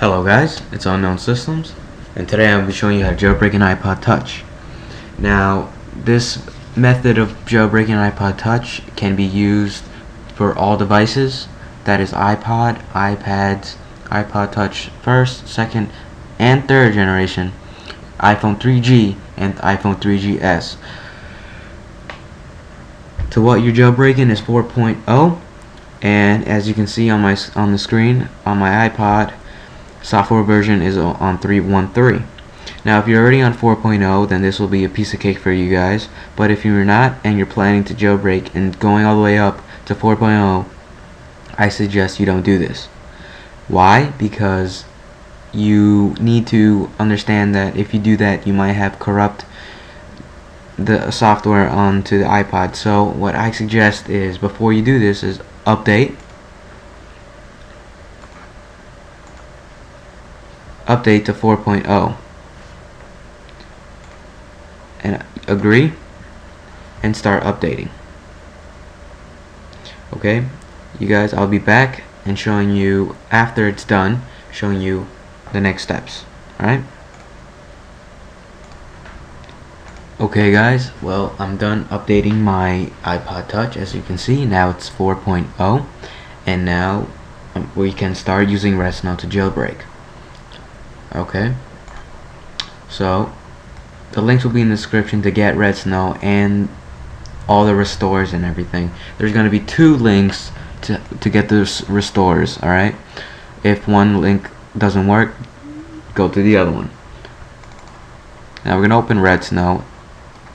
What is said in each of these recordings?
Hello guys, it's Unknown Systems, and today I'm be showing you how to jailbreak an iPod Touch. Now, this method of jailbreaking an iPod Touch can be used for all devices, that is iPod, iPads, iPod Touch first, second, and third generation, iPhone 3G, and iPhone 3GS. To what you're jailbreaking is 4.0, and as you can see on my on the screen on my iPod, software version is on 3.13 now if you're already on 4.0 then this will be a piece of cake for you guys. But if you're not and you're planning to jailbreak and going all the way up to 4.0 I suggest you don't do this. Why? Because you need to understand that if you do that you might have corrupt the software onto the iPod. So what I suggest is before you do this is update update to 4.0 and agree and start updating. Okay you guys I'll be back and showing you after it's done showing you the next steps. Alright? Okay guys well I'm done updating my iPod touch as you can see. Now it's 4.0 and now um, we can start using Redsn0w to jailbreak okay? So the links will be in the description to get Redsn0w and all the restores and everything. There's going to be two links to, to get those restores alright? If one link doesn't work go to the other one. Now we're going to open Redsn0w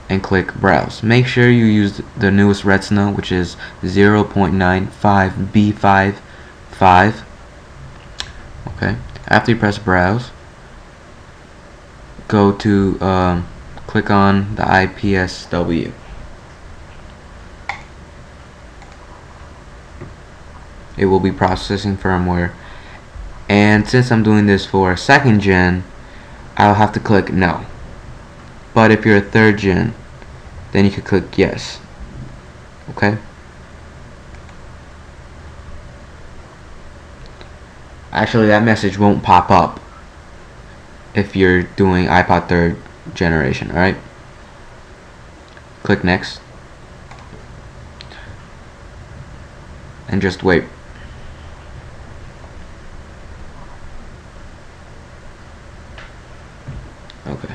and click browse. Make sure you use the newest Redsn0w which is 0.95b55 okay? After you press browse go to um, click on the IPSW it will be processing firmware. And since I'm doing this for a second gen I'll have to click no. But if you're a third gen then you can click yes. Okay? Actually that message won't pop up if you're doing iPod third generation alright click next. And just wait. Okay.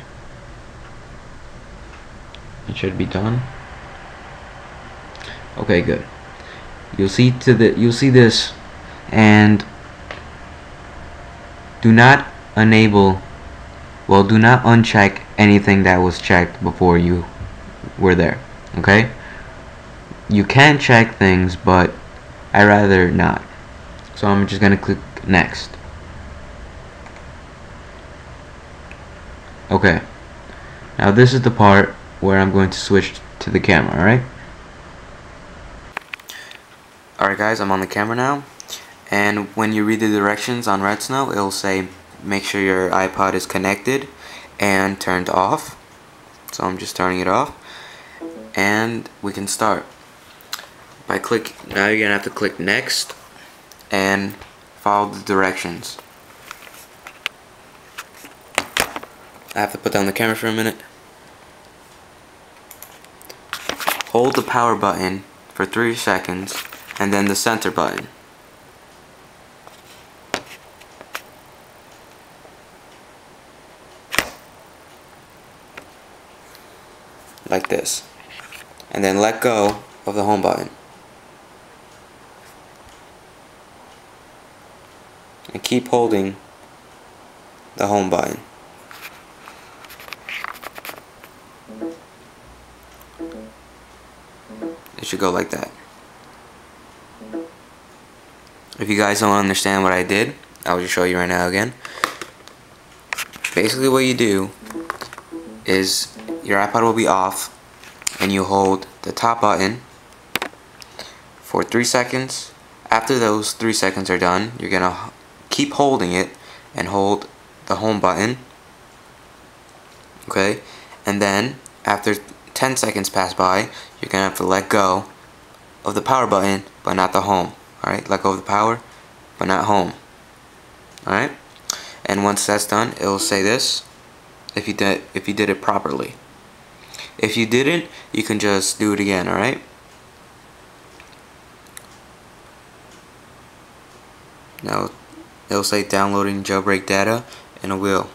It should be done. Okay good. You'll see to the you'll see this. And do not enable well do not uncheck anything that was checked before you were there okay? You can check things but I rather not. So I'm just gonna click next. Okay. Now this is the part where I'm going to switch to the camera alright alright guys I'm on the camera now. And when you read the directions on Redsn0w it'll say make sure your iPod is connected and turned off. So I'm just turning it off. And we can start. By click now you're gonna have to click next and follow the directions. I have to put down the camera for a minute. Hold the power button for 3 seconds and then the center button like this. And then let go of the home button. And keep holding the home button. It should go like that. If you guys don't understand what I did I'll just show you right now again. Basically what you do is your iPod will be off and you hold the top button for 3 seconds. After those 3 seconds are done, you're to keep holding it and hold the home button. Okay? And then after 10 seconds pass by, you're to have to let go of the power button but not the home. Alright? Let go of the power but not home. Alright? and once that's done it'll say this if you did if you did it properly if you didn't you can just do it again alright now it'll say downloading jailbreak data and it will.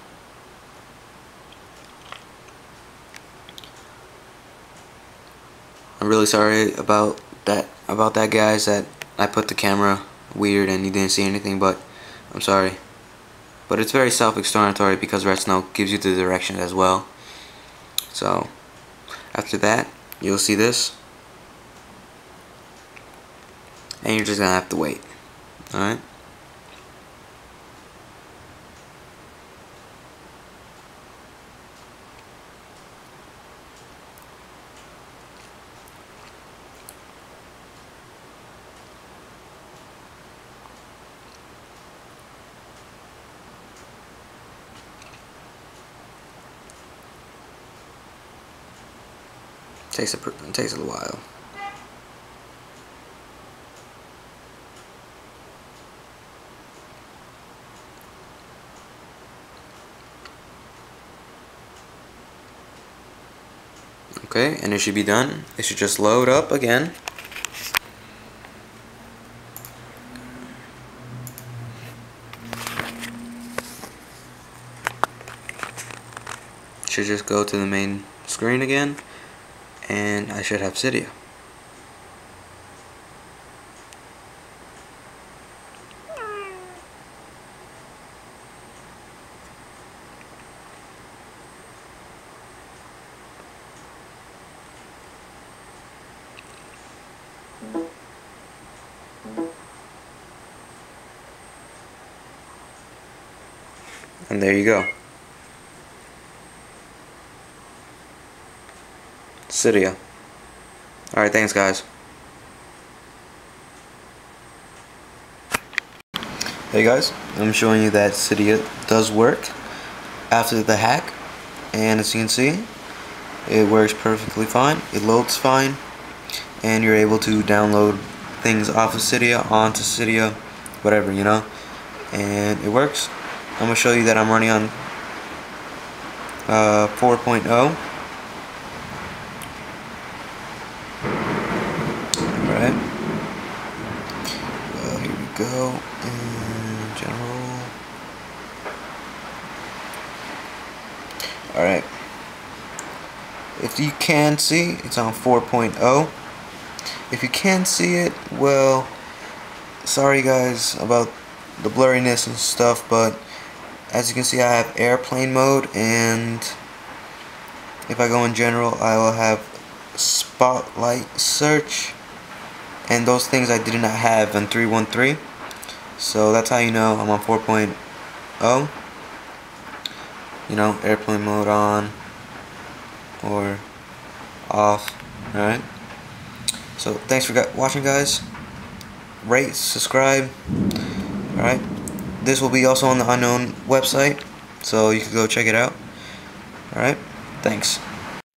I'm really sorry about that about that guys that I put the camera weird and you didn't see anything but I'm sorry. But it's very self-explanatory because Redsn0w gives you the directions as well. So after that you'll see this. And you're just gonna have to wait. Alright Takes a takes a little while. Okay, and it should be done. It should just load up again. Should just go to the main screen again and I should have Cydia. And there you go. Cydia. Alright, thanks guys. Hey guys, I'm showing you that Cydia does work after the hack and as you can see it works perfectly fine, it loads fine and you're able to download things off of Cydia onto Cydia, whatever you know and it works. I'm going to show you that I'm running on uh, 4.0 go in general. Alright. If you can see, it's on 4.0. If you can see it, well, sorry guys about the blurriness and stuff, but as you can see I have airplane mode and if I go in general I will have spotlight search and those things I did not have in 313 so that's how you know I'm on 4.0 you know airplane mode on or off alright? So thanks for watching guys. Rate subscribe alright? This will be also on the unknown website so you can go check it out alright? Thanks